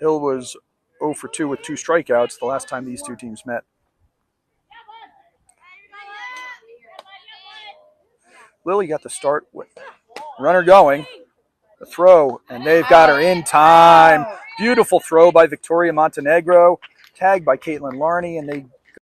Hill was 0 for 2 with two strikeouts the last time these two teams met. Lily got the start with runner going, the throw, and they've got her in time. Beautiful throw by Victoria Montenegro, tagged by Caitlin Larney, and they